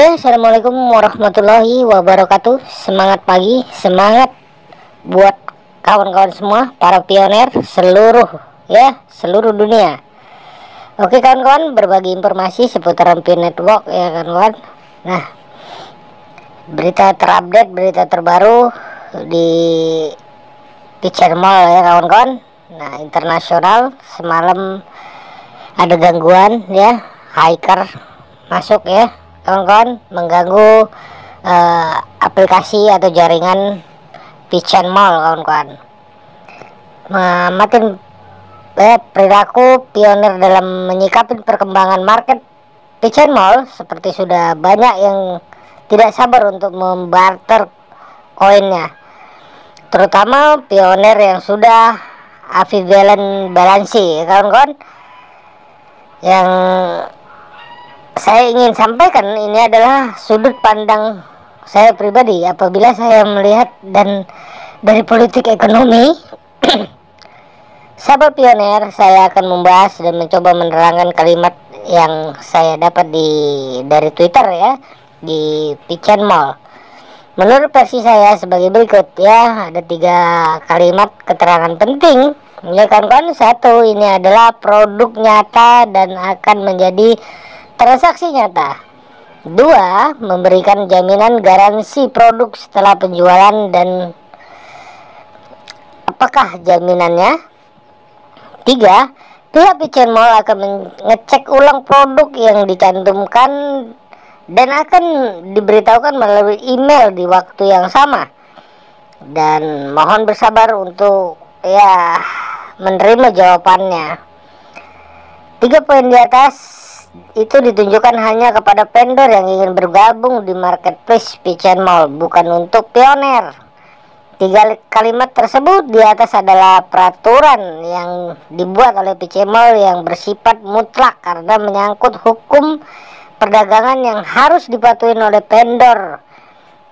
Oke, assalamualaikum warahmatullahi wabarakatuh. Semangat pagi, semangat buat kawan-kawan semua, para pioner seluruh ya seluruh dunia. Oke kawan-kawan, berbagi informasi seputar Pion Network ya kawan-kawan. Nah, berita terupdate, berita terbaru di Pitcher Mall ya kawan-kawan. Nah, internasional semalam ada gangguan ya, hiker masuk ya kawan-kawan mengganggu uh, aplikasi atau jaringan Pichen Mall kawan-kawan. Makin eh, perilaku pionir dalam menyikapi perkembangan market Pichen Mall seperti sudah banyak yang tidak sabar untuk membarter koinnya. Terutama pionir yang sudah equivalent balansi kawan-kawan. Yang saya ingin sampaikan ini adalah sudut pandang saya pribadi. Apabila saya melihat dan dari politik ekonomi sahabat pioner saya akan membahas dan mencoba menerangkan kalimat yang saya dapat di dari Twitter ya di Pichen Mall. Menurut versi saya sebagai berikut ya ada tiga kalimat keterangan penting. Ya kan kan satu ini adalah produk nyata dan akan menjadi Transaksi nyata. Dua, memberikan jaminan garansi produk setelah penjualan dan apakah jaminannya? Tiga, pihak Pichen Mall akan mengecek ulang produk yang dicantumkan dan akan diberitahukan melalui email di waktu yang sama. Dan mohon bersabar untuk ya menerima jawabannya. Tiga poin di atas itu ditunjukkan hanya kepada vendor yang ingin bergabung di marketplace Pichen Mall, bukan untuk pioner. Tiga kalimat tersebut di atas adalah peraturan yang dibuat oleh Pichen Mall yang bersifat mutlak karena menyangkut hukum perdagangan yang harus dipatuhi oleh vendor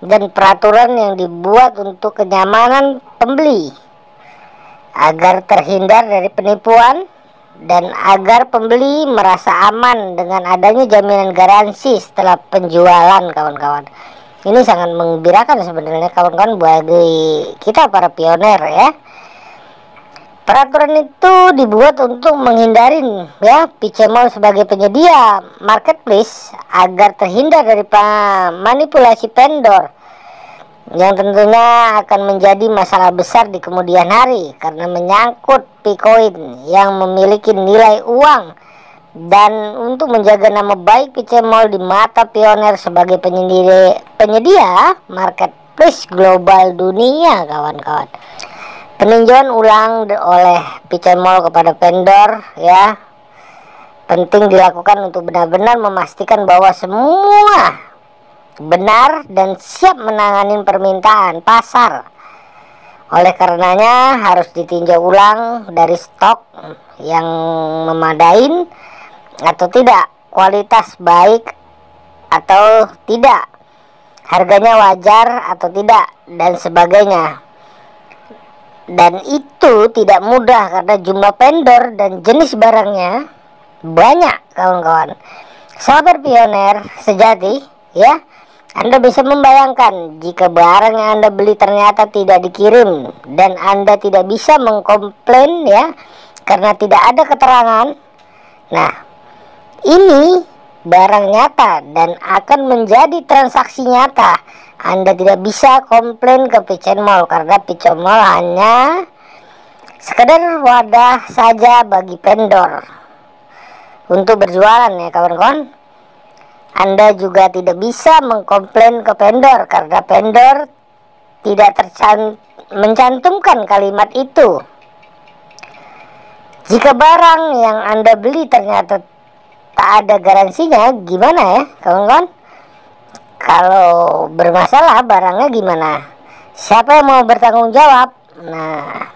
dan peraturan yang dibuat untuk kenyamanan pembeli agar terhindar dari penipuan dan agar pembeli merasa aman dengan adanya jaminan garansi setelah penjualan kawan-kawan. Ini sangat mengembirakan sebenarnya kawan-kawan bagi kita para pioner ya. Peraturan itu dibuat untuk menghindari ya Pichemol sebagai penyedia marketplace agar terhindar dari manipulasi vendor yang tentunya akan menjadi masalah besar di kemudian hari karena menyangkut Bitcoin yang memiliki nilai uang dan untuk menjaga nama baik PC Mall di mata pioner sebagai penyedia, penyedia marketplace global dunia kawan-kawan. Peninjauan ulang oleh PC Mall kepada vendor ya. Penting dilakukan untuk benar-benar memastikan bahwa semua benar dan siap menangani permintaan pasar. Oleh karenanya harus ditinjau ulang dari stok yang memadai atau tidak, kualitas baik atau tidak, harganya wajar atau tidak dan sebagainya. Dan itu tidak mudah karena jumlah vendor dan jenis barangnya banyak kawan-kawan. Sabar pioner sejati ya anda bisa membayangkan jika barang yang Anda beli ternyata tidak dikirim dan Anda tidak bisa mengkomplain ya karena tidak ada keterangan. Nah, ini barang nyata dan akan menjadi transaksi nyata. Anda tidak bisa komplain ke Pichen Mall karena Pichen Mall hanya sekedar wadah saja bagi vendor untuk berjualan ya kawan-kawan. Anda juga tidak bisa mengkomplain ke vendor karena vendor tidak mencantumkan kalimat itu. Jika barang yang Anda beli ternyata tak ada garansinya, gimana ya, kawan-kawan? Kalau bermasalah barangnya gimana? Siapa yang mau bertanggung jawab? Nah,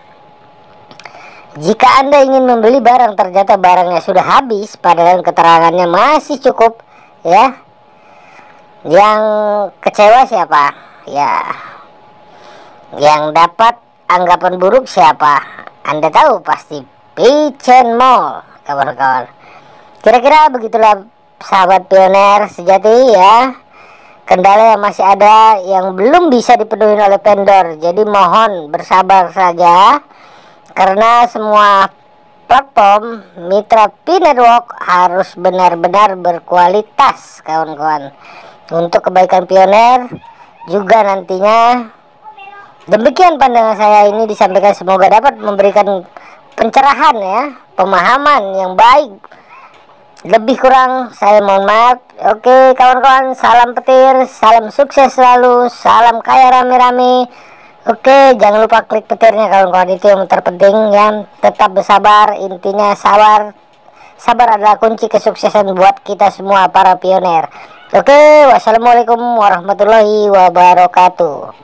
jika Anda ingin membeli barang ternyata barangnya sudah habis padahal keterangannya masih cukup ya. Yang kecewa siapa? Ya. Yang dapat anggapan buruk siapa? Anda tahu pasti Pichen Mall kawan-kawan. Kira-kira begitulah sahabat pioner sejati ya. Kendala yang masih ada yang belum bisa dipenuhi oleh vendor. Jadi mohon bersabar saja karena semua platform mitra P Network harus benar-benar berkualitas kawan-kawan. Untuk kebaikan pioner juga nantinya. Demikian pandangan saya ini disampaikan. Semoga dapat memberikan pencerahan ya pemahaman yang baik. Lebih kurang saya mohon maaf. Oke kawan-kawan salam petir salam sukses selalu salam kaya rame-rame oke jangan lupa klik petirnya kawan-kawan itu yang terpenting ya. Tetap bersabar intinya sabar. Sabar adalah kunci kesuksesan buat kita semua para pioner. Oke wassalamualaikum warahmatullahi wabarakatuh